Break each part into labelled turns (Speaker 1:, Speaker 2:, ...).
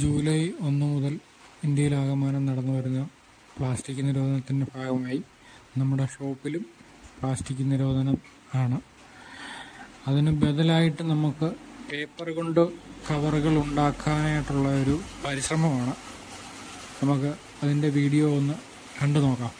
Speaker 1: July ഒന്ന് മുതൽ ഇന്ത്യയിൽ ഇന്ത്യയിലാകമാനം നടന്നു വരുന്ന പ്ലാസ്റ്റിക് നിരോധനത്തിന്റെ ഭാഗമായി നമ്മുടെ ഷോപ്പിലും പ്ലാസ്റ്റിക് നിരോധനം ആണ്. അതിന് ബദലായിട്ട് നമുക്ക് പേപ്പർ കൊണ്ട് കവറുകൾ ഉണ്ടാക്കാനായിട്ടുള്ള ഒരു പരിശ്രമമാണ്. നമുക്ക് അതിന്റെ വീഡിയോ ഒന്ന് കണ്ടു നോക്കാം.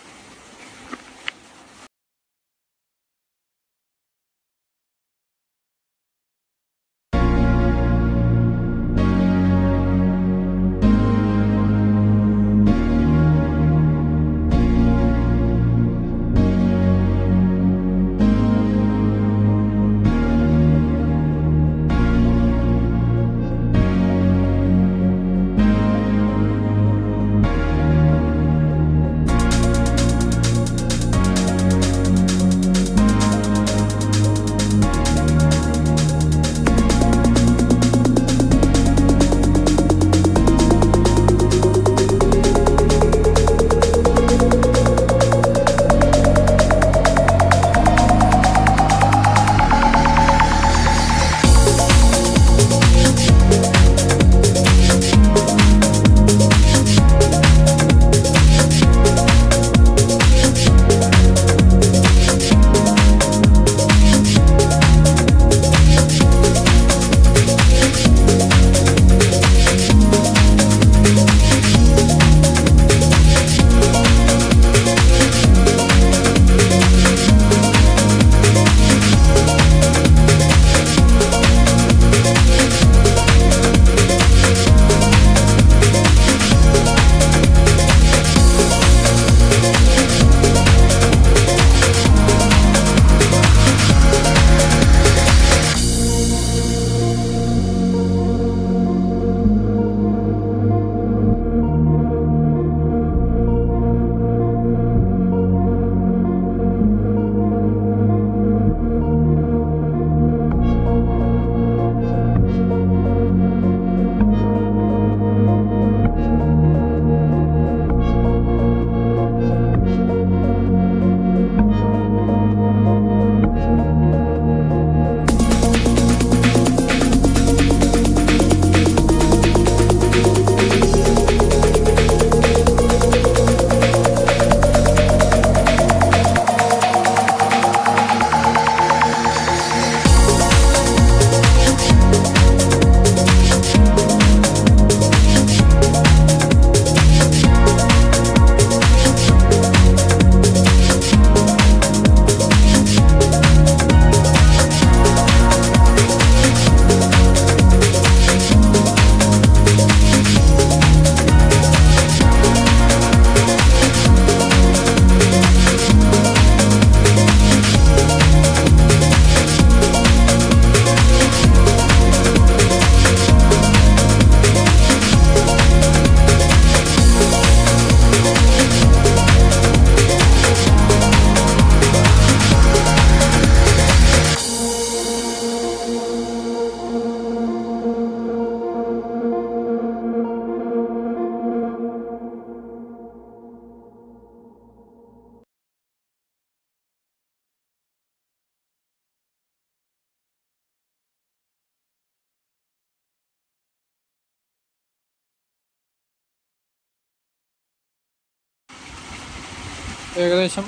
Speaker 1: ഏകദേശം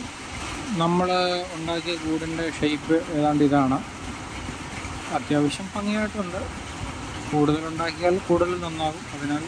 Speaker 1: നമ്മൾ ഉണ്ടാക്കിയ കൂടിന്റെ ഷേപ്പ് ഏതാണ്ട് ഇതാണ്. അത്യാവശ്യം ഭംഗിയായിട്ടുണ്ട്. കൂടുതൽ ഉണ്ടാക്കിയാൽ കൂടുതൽ നന്നാകും. അതിനാൽ